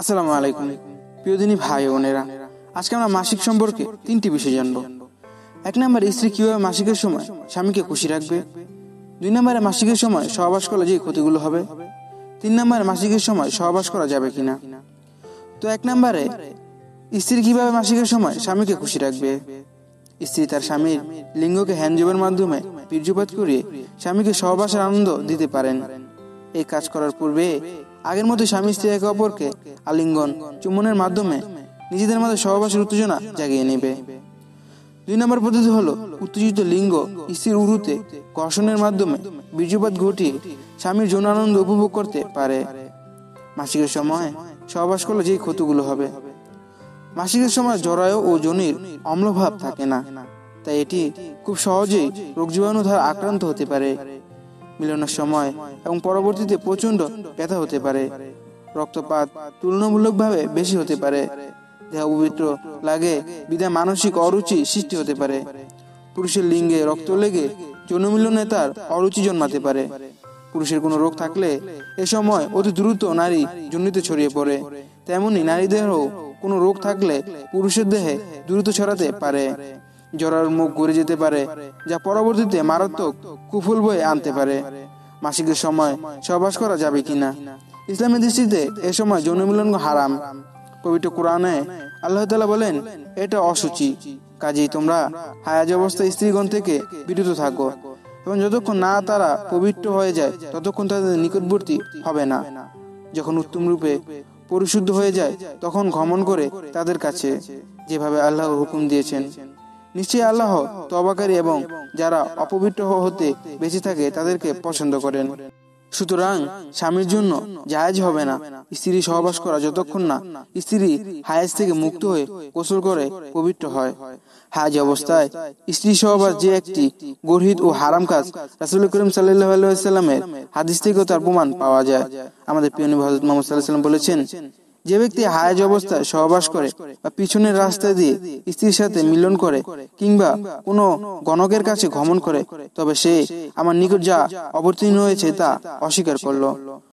আসসালামু আলাইকুম। প্রিয়দিনী ভাই বোনেরা, আজকে আমরা মাসিক সম্পর্কে তিনটি বিষয় জানব। এক নম্বরে, স্ত্রী কীভাবে মাসিকের সময় স্বামীকে খুশি রাখবে? দুই নম্বরে, মাসিকের সময় সহবাস করলে যে ক্ষতিগুলো হবে? তিন নম্বরে, মাসিকের সময় সহবাস করা যাবে কিনা? তো এক নম্বরে, স্ত্রী কীভাবে মাসিকের সময় স্বামীকে খুশি রাখবে? স্ত্রী তার স্বামীর লিঙ্গকে হ্যান্ডজবের মাধ্যমে বীর্যপাত করিয়ে স্বামীকে সহবাসের আনন্দ দিতে পারেন। এই কাজ করার পূর্বে আগের মতো স্বামী স্ত্রী একে অপরকে আলিঙ্গন, চুম্বনের মাধ্যমে নিজেদের মধ্যে সহবাসের উত্তেজনা জাগিয়ে নেবে। দুই নম্বর পদ্ধতি হলো উত্তেজিত লিঙ্গ স্ত্রীর উরুতে ঘর্ষণের মাধ্যমে বীর্যপাত ঘটিয়ে স্বামীর যৌন আনন্দ উপভোগ করতে পারে। মাসিকের সময় সহবাস করলে যেই ক্ষতিগুলো হবে। মাসিকের সময় জরায়ু ও জনির অম্লভাব থাকে না, তাই এটি খুব সহজেই রোগ জীবাণু দ্বারা আক্রান্ত হতে পারে। মিলনের সময় এবং পরবর্তীতে প্রচণ্ড ব্যথা হতে পারে। রক্তপাত তুলনামূলকভাবে বেশি হতে পারে। দেহ পবিত্র লাগে বিধায় মানসিক অরুচি সৃষ্টি হতে পারে। পুরুষের লিঙ্গে রক্ত লেগে যৌনমিলনে তার অরুচি জন্মাতে পারে। পুরুষের কোনো রোগ থাকলে এ সময় অতি দ্রুত নারী জন্মিতে ছড়িয়ে পড়ে। তেমনি নারীদেরও কোনো রোগ থাকলে পুরুষের দেহে দ্রুত ছড়াতে পারে। জ্বরার মুখ ঘুরে যেতে পারে, যা পরবর্তীতে মারাত্মক কুফল বয়ে আনতে পারে। মাসিকের সময় সহবাস করা যাবে কিনা? ইসলামের দৃষ্টিতে এ সময় যৌন মিলন হারাম। পবিত্র কোরআনে আল্লাহ তালা বলেন, এটা অসুচি। কাজেই তোমরা হায়াজ অবস্থা স্ত্রীগণ থেকে বিরত থাকো। এবং যতক্ষণ না তারা পবিত্র হয়ে যায়, ততক্ষণ তাদের নিকটবর্তী হবে না। যখন উত্তম রূপে পরিশুদ্ধ হয়ে যায়, তখন গমন করে তাদের কাছে। যেভাবে আল্লাহর হুকুম দিয়েছেন। নিশ্চয়ই আল্লাহ তবাকারী এবং যারা অপবিত্র হতে বেঁচে থাকে তাদেরকে পছন্দ করেন। সুতরাং স্বামীর জন্য জায়েজ হবে না। স্ত্রী সহবাস করা যতক্ষণ না স্ত্রী হায়াজ থেকে মুক্ত হয়ে গোসল করে পবিত্র হয়। হাজ অবস্থায় স্ত্রী সহবাস যে একটি গর্হিত ও হারাম কাজ, রাসুল করিম সাল্লাহ আলাইসাল্লামের হাদিস থেকেও তার প্রমাণ পাওয়া যায়। আমাদের প্রিয় নবী হজরত মোহাম্মদ সাল্লাহ সাল্লাম বলেছেন যে ব্যক্তি হায়াজ অবস্থায় সহবাস করে বা পিছনের রাস্তা দিয়ে স্ত্রীর সাথে মিলন করে কিংবা কোনো গণকের কাছে গমন করে তবে সে আমার নিকট যা অবতীর্ণ হয়েছে তা অস্বীকার করল।